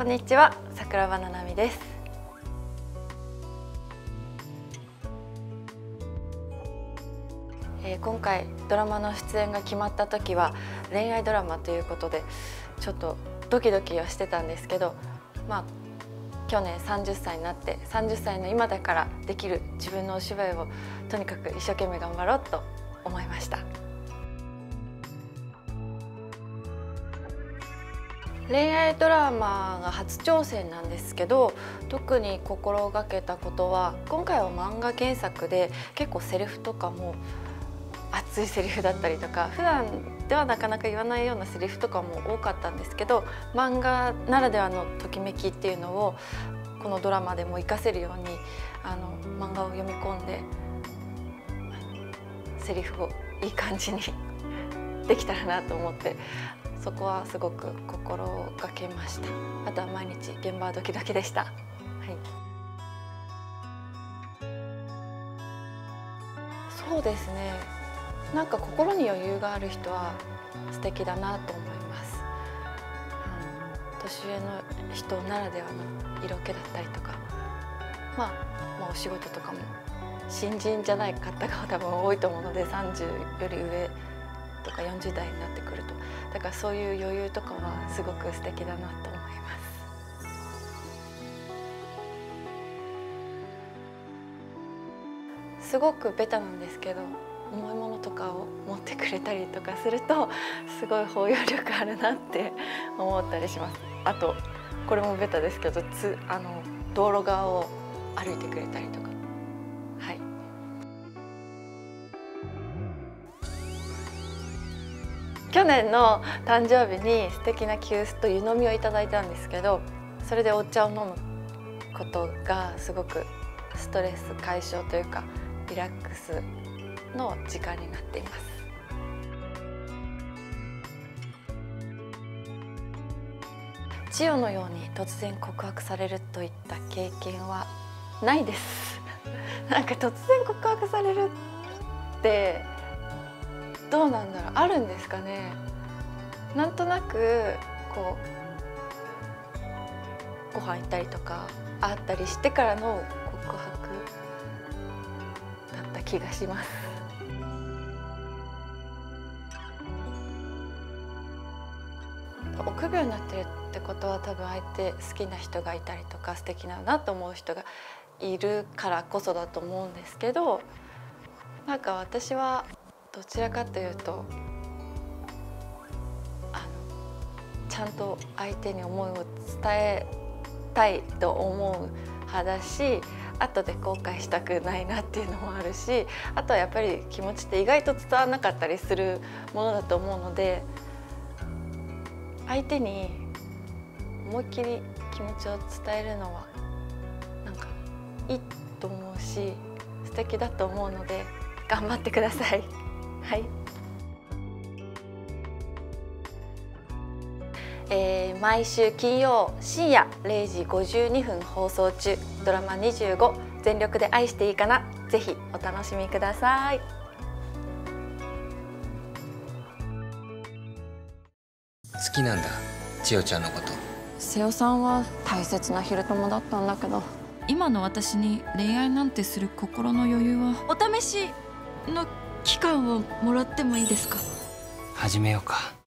こんにちは桜庭ななみですえー、今回ドラマの出演が決まった時は恋愛ドラマということでちょっとドキドキはしてたんですけどまあ去年30歳になって30歳の今だからできる自分のお芝居をとにかく一生懸命頑張ろうと思いました。恋愛ドラマが初挑戦なんですけど特に心がけたことは今回は漫画原作で結構セリフとかも熱いセリフだったりとか普段ではなかなか言わないようなセリフとかも多かったんですけど漫画ならではのときめきっていうのをこのドラマでも活かせるようにあの漫画を読み込んでセリフをいい感じにできたらなと思ってそこはすごく心がけました。あとは毎日現場はドキドキでした。はい。そうですね。なんか心に余裕がある人は素敵だなと思います。年上の人ならではの色気だったりとか。まあ、まあ、お仕事とかも新人じゃない方が多分多いと思うので30より上とか40代になってくるとだからそういう余裕とかはすごく素敵だなと思います。すごくベタなんですけど重いものとかを持ってくれたりとかするとすごい包容力あるなって 思ったりします。あとこれもベタですけどつあの道路側を歩いてくれたりとか去年の誕生日に素敵な急須と湯飲みをいただいたんですけどそれでお茶を飲むことがすごくストレス解消というかリラックスの時間になっています。千代のように突然告白されるといった経験はないです。なんか突然告白されるってどうなんだろうあるんですかねなんとなくこうご飯行ったりとか会ったりしてからの告白だった気がします。臆病になってるってことは多分相手好きな人がいたりとか素敵だなと思う人がいるからこそだと思うんですけどなんか私はどちらかというとあのちゃんと相手に思いを伝えたいと思う派だし後で後悔したくないなっていうのもあるしあとはやっぱり気持ちって意外と伝わらなかったりするものだと思うので相手に思いっきり気持ちを伝えるのはなんかいいと思うし素敵だと思うので頑張ってください。はい。えー、毎週金曜深夜0時52分放送中ドラマ25全力で愛していいかなぜひお楽しみください。好きなんだ千代ちゃんのこと。瀬尾さんは大切な昼友だったんだけど。今の私に恋愛なんてする心の余裕は？お試しの期間をもらってもいいですか？始めようか。